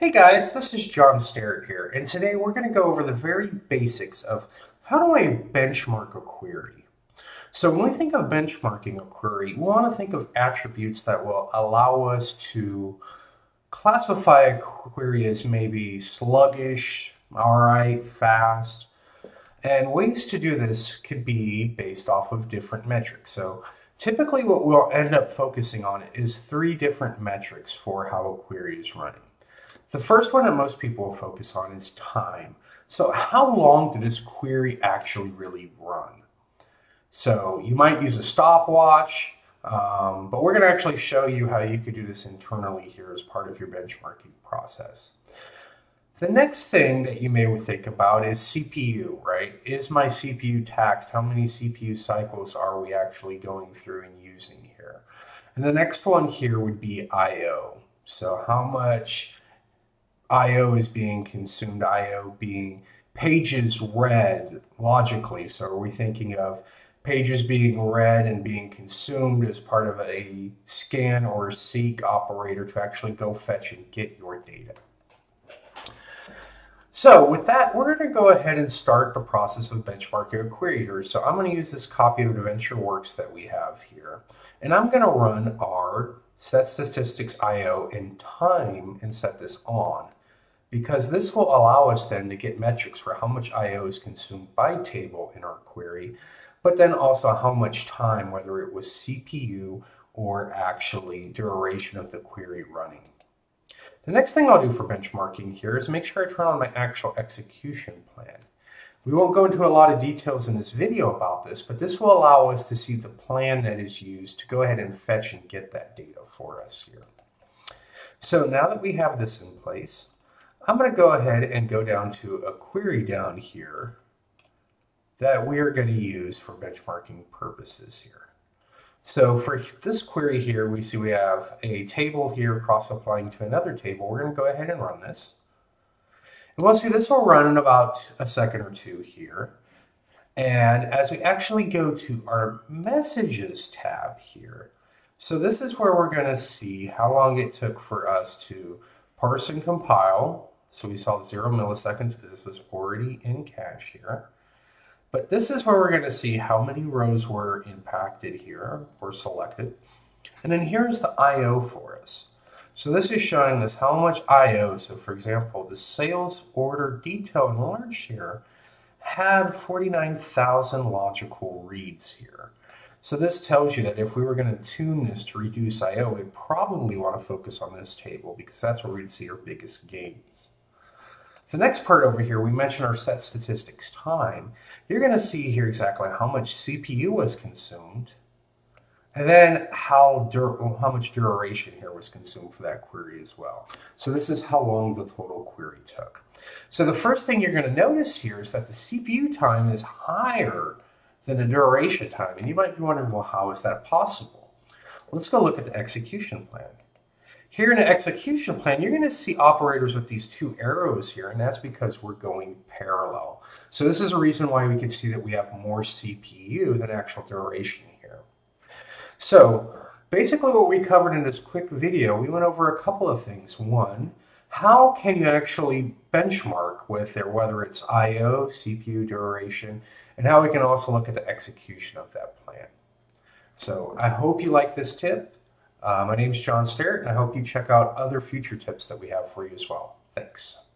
Hey guys, this is John Sterrett here, and today we're going to go over the very basics of how do I benchmark a query. So when we think of benchmarking a query, we want to think of attributes that will allow us to classify a query as maybe sluggish, all right, fast, and ways to do this could be based off of different metrics. So typically what we'll end up focusing on is three different metrics for how a query is running. The first one that most people will focus on is time. So how long did this query actually really run? So you might use a stopwatch, um, but we're going to actually show you how you could do this internally here as part of your benchmarking process. The next thing that you may think about is CPU, right? Is my CPU taxed? How many CPU cycles are we actually going through and using here? And the next one here would be I.O. So how much IO is being consumed, IO being pages read logically. So are we thinking of pages being read and being consumed as part of a scan or seek operator to actually go fetch and get your data? So with that, we're going to go ahead and start the process of benchmarking a query here. So I'm going to use this copy of AdventureWorks that we have here. And I'm going to run our set statistics IO in time and set this on because this will allow us then to get metrics for how much I.O. is consumed by table in our query, but then also how much time, whether it was CPU or actually duration of the query running. The next thing I'll do for benchmarking here is make sure I turn on my actual execution plan. We won't go into a lot of details in this video about this, but this will allow us to see the plan that is used to go ahead and fetch and get that data for us here. So now that we have this in place, I'm going to go ahead and go down to a query down here that we are going to use for benchmarking purposes here. So for this query here, we see we have a table here cross-applying to another table. We're going to go ahead and run this. And we'll see this will run in about a second or two here. And as we actually go to our messages tab here, so this is where we're going to see how long it took for us to parse and compile. So we saw zero milliseconds because this was already in cache here. But this is where we're going to see how many rows were impacted here or selected. And then here's the I.O. for us. So this is showing us how much I.O. So for example, the sales order detail and enlarged here had 49,000 logical reads here. So this tells you that if we were going to tune this to reduce I.O., we'd probably want to focus on this table because that's where we'd see our biggest gains. The next part over here, we mentioned our set statistics time. You're going to see here exactly how much CPU was consumed, and then how, how much duration here was consumed for that query as well. So this is how long the total query took. So the first thing you're going to notice here is that the CPU time is higher than the duration time. And you might be wondering, well, how is that possible? Well, Let's go look at the execution plan. Here in the execution plan, you're going to see operators with these two arrows here, and that's because we're going parallel. So this is a reason why we can see that we have more CPU than actual duration here. So basically what we covered in this quick video, we went over a couple of things. One, how can you actually benchmark with their, whether it's I.O., CPU duration, and how we can also look at the execution of that plan. So I hope you like this tip. Uh, my name is John Sterrett, and I hope you check out other future tips that we have for you as well. Thanks.